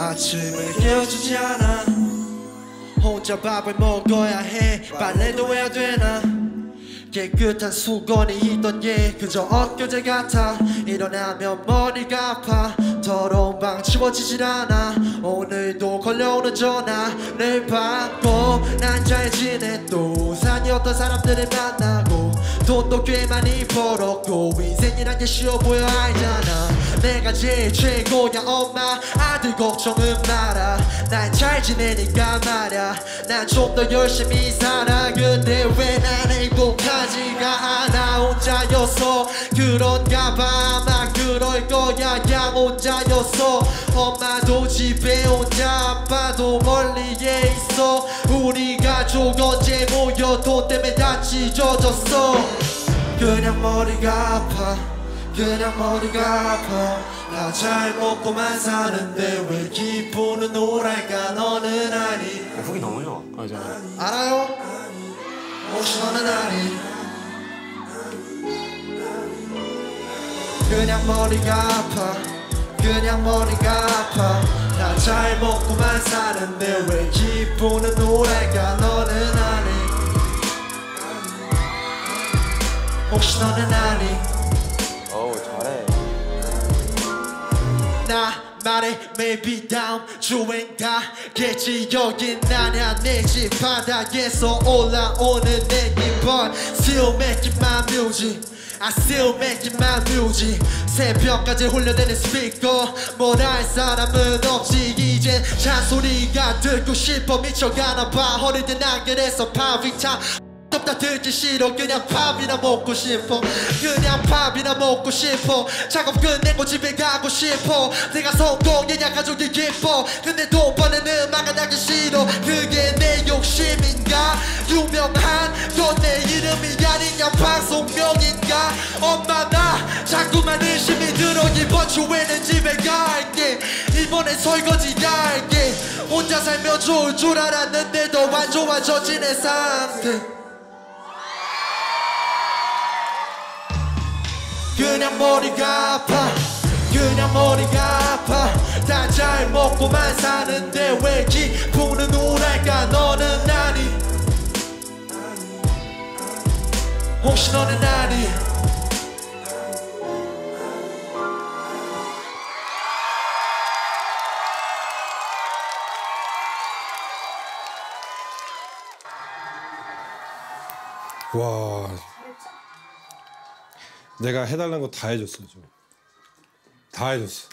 아침을 깨워주지 않아. 혼자 밥을 먹어야 해. 빨래도 해야 되나? 깨끗한 수건이 있던 게 그저 엊그제 같아. 일어나면 머리가 아파 더러운 방 치워지질 않아. 오늘도 걸려오는 전화. 늘 받고 난잘 지내 또 우산이 어떤 사람들을 만나고 돈도 꽤 많이 벌었고 인생이란 게 쉬워 보여 알잖아. 내가 제일 최고야 엄마. 아들 걱정은 마라. 난 잘 지내니까 말야. 난 좀 더 열심히 살아. 근데 왜 난 행복하지가 않아? 혼자여서 그런가 봐 혼자여서 엄마도 집에 혼자 아빠도 멀리에 있어. 우리 가족 언제 모여 돈 때문에 다 찢어졌어. 그냥 머리가 아파 그냥 머리가 아파. 나 잘 먹고만 사는데 왜 기분은 오랄까? 너는 아니. 곡이 너무 좋아. 맞아. 알아요? 혹시 너는 아니? 그냥 머리가 아파 그냥 머리가 아파 나 잘 먹고만 사는데 왜 기분은 오랄까 너는 아니? 혹시 너는 아니 말해 maybe 다음 주엔 가겠지 여긴 나냐. 내집 바닥에서 올라오는 내기 but still making my music. I still making my music. 새벽까지 훈련되는 스피커 뭘할 사람은 없지. 이젠 잔소리가 듣고 싶어. 미쳐가나 봐. 허리들 난 그래서 파비타 다 듣기 싫어. 그냥 밥이나 먹고 싶어. 그냥 밥이나 먹고 싶어. 작업 끝내고 집에 가고 싶어. 내가 성공해야 가족이 기뻐. 근데 돈 버는 음악은 하기 싫어. 그게 내 욕심인가? 유명한 건 내 이름이 아니냐? 방송명인가? 엄마 나 자꾸만 의심이 들어. 이번 주에는 집에 갈게. 이번엔 설거지 할게. 혼자 살면 좋을 줄 알았는데 더 안 좋아졌지 내 상태 그냥 머리가 아파. 그냥 머리가 아파. 다 잘 먹고만 사는데 왜 기분은 우랄까? 너는 아니? 혹시 너는 아니? 와. 내가 해달라는 거 다 해줬어, 좀. 다 해줬어.